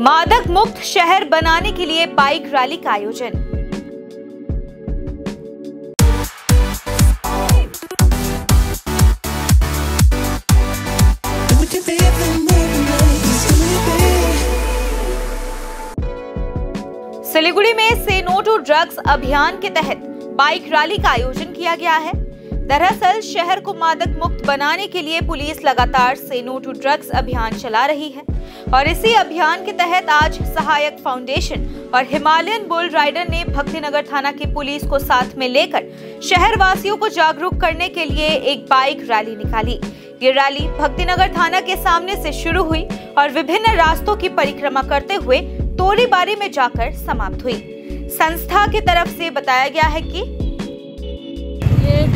मादक मुक्त शहर बनाने के लिए बाइक रैली का आयोजन। सिलीगुड़ी में से नो टू ड्रग्स अभियान के तहत बाइक रैली का आयोजन किया गया है। दरअसल, शहर को मादक मुक्त बनाने के लिए पुलिस लगातार से नो टू ड्रग्स अभियान चला रही है। और इसी अभियान के तहत आज सहायक फाउंडेशन और हिमालयन बुल राइडर ने भक्तिनगर थाना की पुलिस को साथ में लेकर शहर वासियों को जागरूक करने के लिए एक बाइक रैली निकाली। ये रैली भक्तिनगर थाना के सामने से शुरू हुई और विभिन्न रास्तों की परिक्रमा करते हुए तोरीबारी में जाकर समाप्त हुई। संस्था की तरफ़ से बताया गया है कि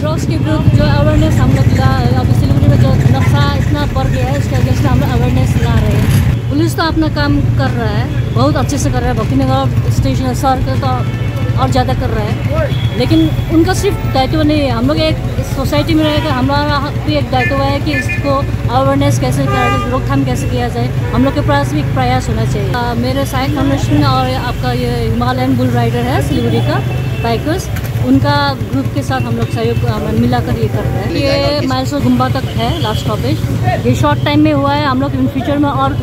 ड्रग्स के ग्रुप जो अवेयरनेस हम लोग अभी सिलीगुड़ी में जो नशा इतना बढ़ गया है इसके अगेंस्ट हम लोग अवेयरनेस ला रहे हैं। पुलिस तो अपना काम कर रहा है बहुत अच्छे से कर रहा है। भक्तिनगर स्टेशन सर के तो और ज़्यादा कर रहा है। लेकिन उनका सिर्फ़ दायित्व नहीं है। हम लोग एक सोसाइटी में रहकर हमारा भी एक दायित्व है कि इसको अवेयरनेस कैसे करें रोकथाम कैसे किया जाए हम लोग के पास भी एक प्रयास होना चाहिए। आ, मेरे फाउंडेशन और आपका ये हिमालयन बुल राइडर है सिलीगुड़ी का बाइकर्स उनका ग्रुप के साथ हम लोग सहयोग मिलाकर ये कर रहे हैं। ये माइलसो गुम्बा तक है लास्ट स्टॉपेज ये शॉर्ट टाइम में हुआ है हम लोग इन फ्यूचर में और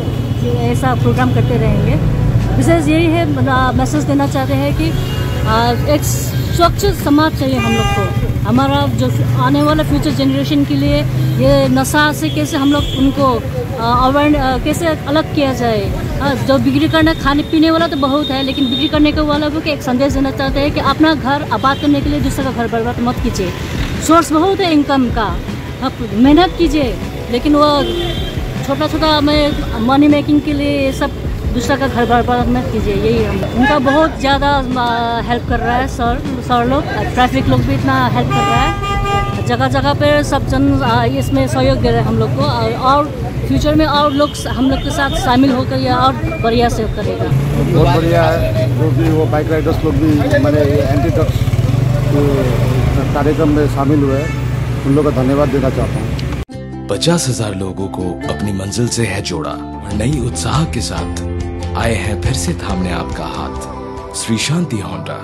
ऐसा प्रोग्राम करते रहेंगे। विशेष यही है मैसेज देना चाहते हैं कि एक स्वच्छ समाज चाहिए हम लोग को। हमारा जो आने वाला फ्यूचर जनरेशन के लिए ये नशा से कैसे हम लोग उनको अवेयर कैसे अलग किया जाए। जो बिक्री करना खाने पीने वाला तो बहुत है, लेकिन बिक्री करने के वाला को एक संदेश देना चाहते हैं कि अपना घर आबाद करने के लिए दूसरे का घर बर्बाद मत कीजिए। सोर्स बहुत है इनकम का। आप मेहनत कीजिए, लेकिन वो छोटा छोटा में मनी मेकिंग के लिए सब दूसरा का घर बर्बाद मत कीजिए। यही हम, उनका बहुत ज़्यादा हेल्प कर रहा है सर सर लोग ट्रैफ़िक लोग भी इतना हेल्प कर रहा है। जगह जगह पर सब जन इसमें सहयोग दे रहे हैं हम लोग को और फ्यूचर में और लोग हम लोग के साथ शामिल होकर या और बढ़िया से करेगा। बहुत बढ़िया है। जो भी वो बाइक राइडर्स लोग भी मैंने एंटी ड्रग्स कार्यक्रम में शामिल हुए उन लोग का धन्यवाद देना चाहता हूँ। पचास हज़ार लोगों को अपनी मंजिल से है जोड़ा। नई उत्साह के साथ आए हैं फिर से थामने आपका हाथ। श्री शांति होंडा।